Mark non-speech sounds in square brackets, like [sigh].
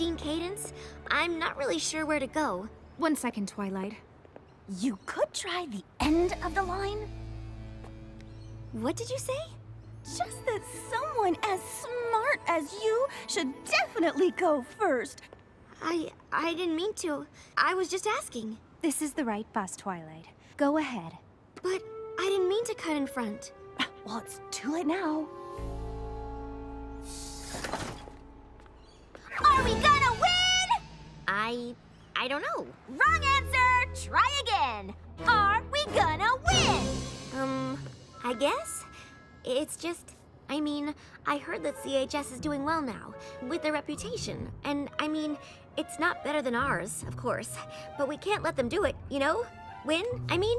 Dean Cadance, I'm not really sure where to go. One second, Twilight. You could try the end of the line. What did you say? Just that someone as smart as you should definitely go first. I I didn't mean to. I was just asking. This is the right bus, Twilight. Go ahead. But I didn't mean to cut in front. [laughs] Well, it's too late now. I I don't know. Wrong answer! Try again! Are we gonna win? Um, I guess? It's just, I mean, I heard that CHS is doing well now, with their reputation. And I mean, it's not better than ours, of course. But we can't let them do it, you know? Win, I mean?